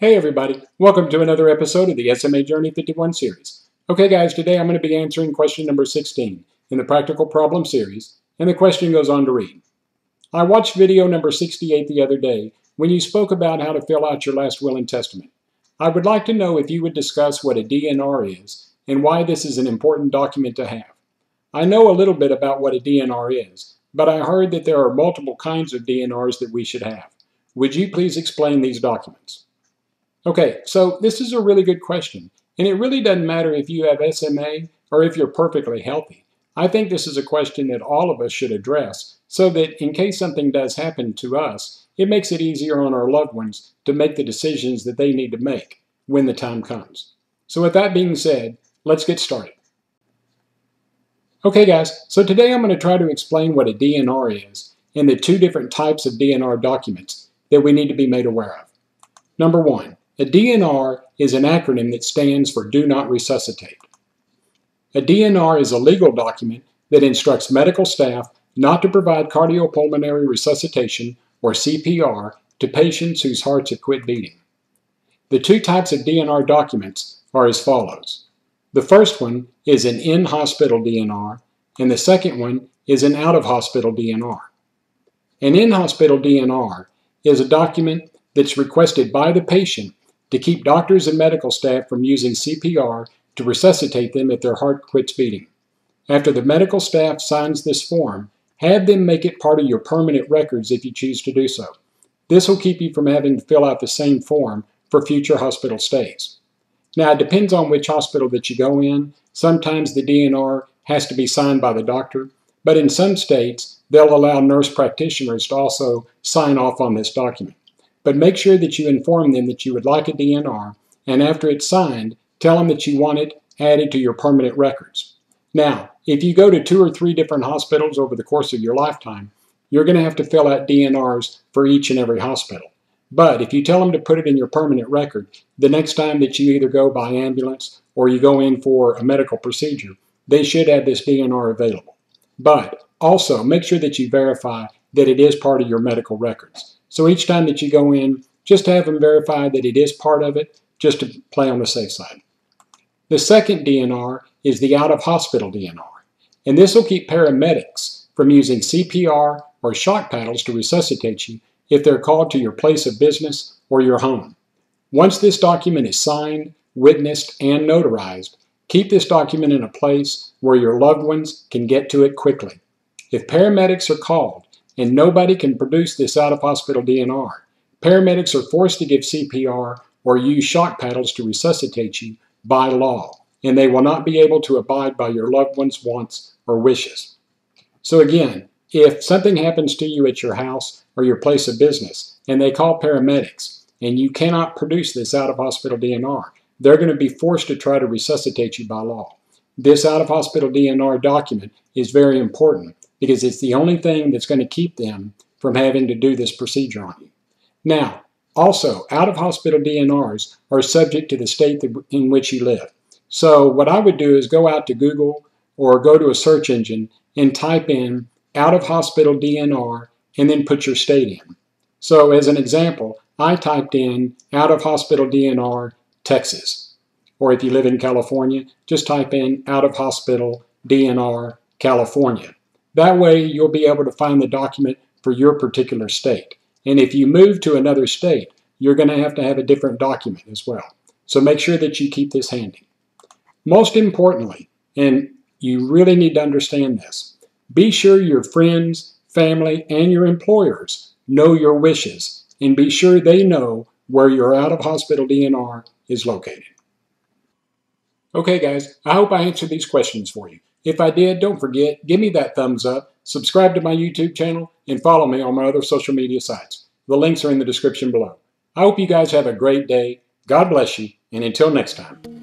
Hey everybody, welcome to another episode of the SMA Journey 51 series. Okay guys, today I'm going to be answering question number 16 in the Practical Problem series, and the question goes on to read. I watched video number 68 the other day when you spoke about how to fill out your last will and testament. I would like to know if you would discuss what a DNR is and why this is an important document to have. I know a little bit about what a DNR is, but I heard that there are multiple kinds of DNRs that we should have. Would you please explain these documents? Okay, so this is a really good question, and it really doesn't matter if you have SMA or if you're perfectly healthy. I think this is a question that all of us should address so that in case something does happen to us, it makes it easier on our loved ones to make the decisions that they need to make when the time comes. So with that being said, let's get started. Okay guys, so today I'm going to try to explain what a DNR is and the two different types of DNR documents that we need to be made aware of. Number one, a DNR is an acronym that stands for Do Not Resuscitate. A DNR is a legal document that instructs medical staff not to provide cardiopulmonary resuscitation or CPR to patients whose hearts have quit beating. The two types of DNR documents are as follows. The first one is an in-hospital DNR, and the second one is an out-of-hospital DNR. An in-hospital DNR is a document that's requested by the patient to keep doctors and medical staff from using CPR to resuscitate them if their heart quits beating. After the medical staff signs this form, have them make it part of your permanent records if you choose to do so. This will keep you from having to fill out the same form for future hospital stays. Now, it depends on which hospital that you go in. Sometimes the DNR has to be signed by the doctor, but in some states, they'll allow nurse practitioners to also sign off on this document. But make sure that you inform them that you would like a DNR, and after it's signed, tell them that you want it added to your permanent records. Now, if you go to two or three different hospitals over the course of your lifetime, you're going to have to fill out DNRs for each and every hospital. But if you tell them to put it in your permanent record, the next time that you either go by ambulance or you go in for a medical procedure, they should have this DNR available. But also make sure that you verify that it is part of your medical records. So each time that you go in, just have them verify that it is part of it, just to play on the safe side. The second DNR is the out-of-hospital DNR, and this will keep paramedics from using CPR or shock paddles to resuscitate you if they're called to your place of business or your home. Once this document is signed, witnessed, and notarized, keep this document in a place where your loved ones can get to it quickly. If paramedics are called and nobody can produce this out-of-hospital DNR. Paramedics are forced to give CPR or use shock paddles to resuscitate you by law, and they will not be able to abide by your loved one's wants or wishes. So again, if something happens to you at your house or your place of business, and they call paramedics, and you cannot produce this out-of-hospital DNR, they're going to be forced to try to resuscitate you by law. This out-of-hospital DNR document is very important because it's the only thing that's going to keep them from having to do this procedure on you. Now, also, out-of-hospital DNRs are subject to the state in which you live. So what I would do is go out to Google or go to a search engine and type in out-of-hospital DNR and then put your state in. So as an example, I typed in out-of-hospital DNR Texas. Or if you live in California, just type in out-of-hospital DNR California. That way you'll be able to find the document for your particular state. And if you move to another state, you're going to have to have a different document as well. So make sure that you keep this handy. Most importantly, and you really need to understand this, be sure your friends, family, and your employers know your wishes and be sure they know where your out-of-hospital DNR is located. Okay guys, I hope I answered these questions for you. If I did, don't forget, give me that thumbs up, subscribe to my YouTube channel, and follow me on my other social media sites. The links are in the description below. I hope you guys have a great day. God bless you, and until next time.